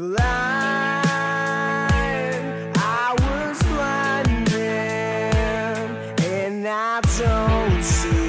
blind. I was blinded, and I don't see.